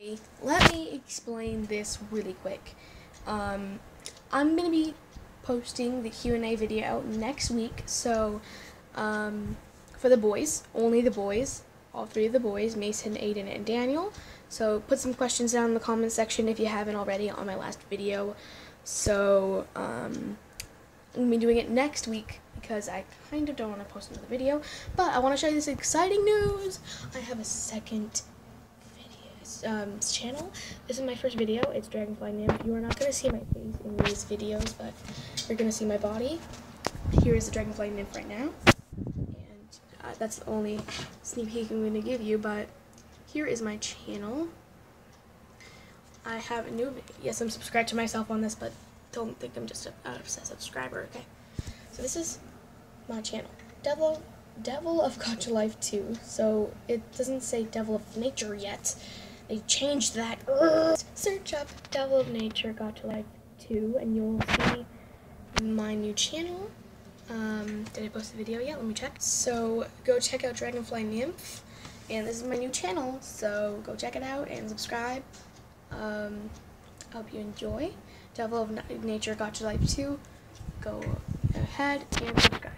Let me explain this really quick. Um, I'm gonna be posting the Q&A video next week, so um, for the boys, only the boys, all three of the boys, Mason, Aiden, and Daniel. So put some questions down in the comment section if you haven't already on my last video. So um, I'm gonna be doing it next week because I kind of don't want to post another video, but I want to show you this exciting news. I have a second um, channel. This is my first video. It's Dragonfly Nymph. You are not going to see my face in these videos, but you're going to see my body. Here is the Dragonfly Nymph right now. And uh, that's the only sneak peek I'm going to give you, but here is my channel. I have a new video. Yes, I'm subscribed to myself on this, but don't think I'm just a, a subscriber, okay? So this is my channel. Devil Devil of Gacha Life 2. So it doesn't say Devil of Nature yet. They changed that. Ugh. Search up Devil of Nature Gacha Life 2 and you'll see my new channel. Um, did I post the video yet? Let me check. So go check out Dragonfly Nymph. And this is my new channel, so go check it out and subscribe. Um, hope you enjoy. Devil of Nature Gacha Life 2. Go ahead and subscribe.